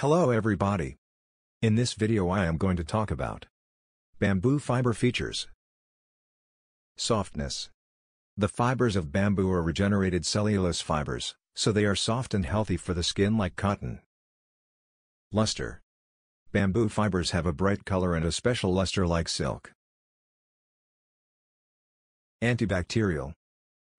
Hello everybody. In this video I am going to talk about Bamboo fiber features. Softness. The fibers of bamboo are regenerated cellulose fibers, so they are soft and healthy for the skin like cotton. Luster. Bamboo fibers have a bright color and a special luster like silk. Antibacterial.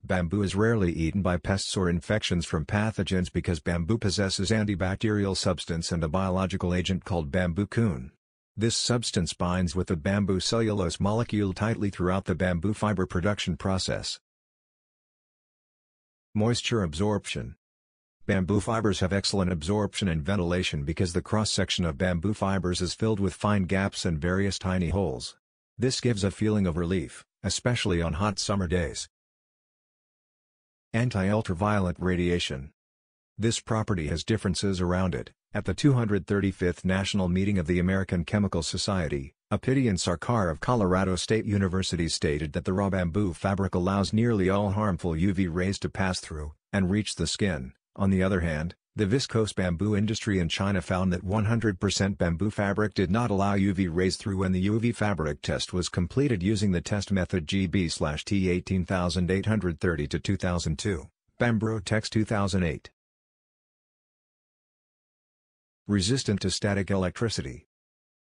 Bamboo is rarely eaten by pests or infections from pathogens because bamboo possesses antibacterial substance and a biological agent called bamboo kun. This substance binds with the bamboo cellulose molecule tightly throughout the bamboo fiber production process. Moisture absorption. Bamboo fibers have excellent absorption and ventilation because the cross-section of bamboo fibers is filled with fine gaps and various tiny holes. This gives a feeling of relief, especially on hot summer days. Anti-ultraviolet radiation. This property has differences around it. At the 235th National Meeting of the American Chemical Society, Apitian Sarkar of Colorado State University stated that the raw bamboo fabric allows nearly all harmful UV rays to pass through, and reach the skin. On the other hand, the viscose bamboo industry in China found that 100% bamboo fabric did not allow UV rays through when the UV fabric test was completed using the test method GB-T 18830-2002, Bambrotex 2008. Resistant to static electricity.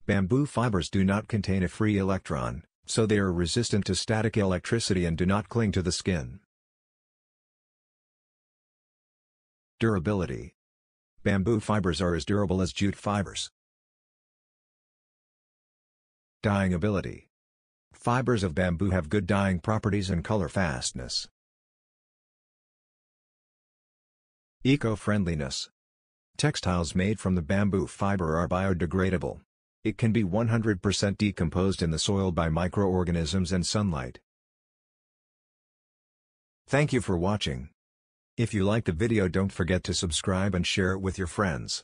Bamboo fibers do not contain a free electron, so they are resistant to static electricity and do not cling to the skin. Durability Bamboo fibers are as durable as jute fibers. Dyeing ability. Fibers of bamboo have good dyeing properties and color fastness. Eco-friendliness. Textiles made from the bamboo fiber are biodegradable. It can be 100% decomposed in the soil by microorganisms and sunlight. Thank you for watching. If you liked the video don't forget to subscribe and share it with your friends.